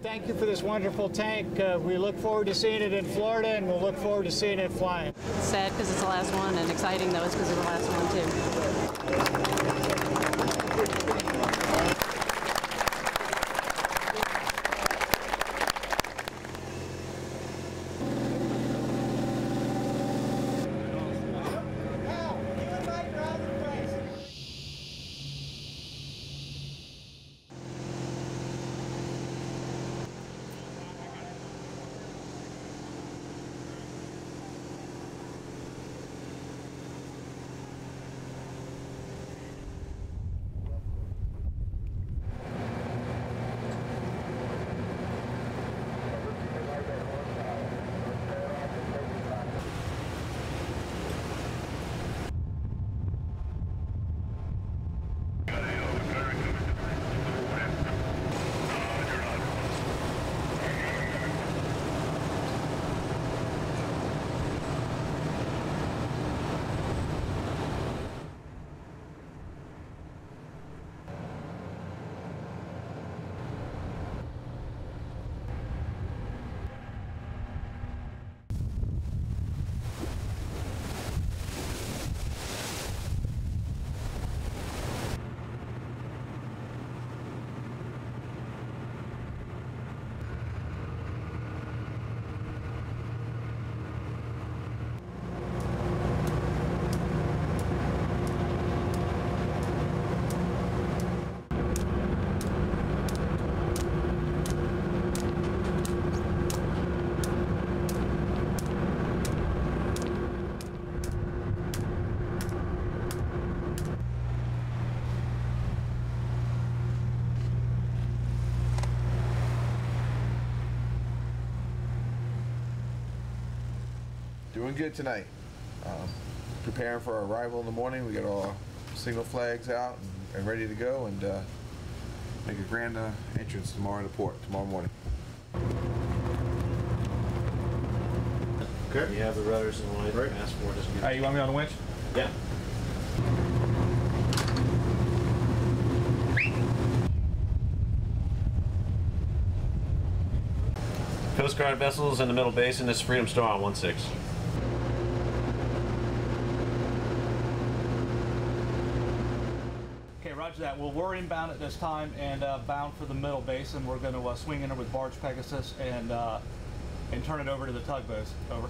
Thank you for this wonderful tank. Uh, we look forward to seeing it in Florida, and we'll look forward to seeing it flying. Sad because it's the last one, and exciting though it's because it's the last one too. Doing good tonight. Um, preparing for our arrival in the morning. We got all signal flags out and, and ready to go and uh, make a grand uh, entrance tomorrow in the port, tomorrow morning. Okay. You have the rudders and what Right. I for, just All right, you want me on the winch? Yeah. Coast Guard vessels in the Middle Basin, this is Freedom Star on 1-6. Roger that. Well, we're inbound at this time and uh, bound for the middle basin. We're going to uh, swing in with barge Pegasus and uh, and turn it over to the tugboats. Over.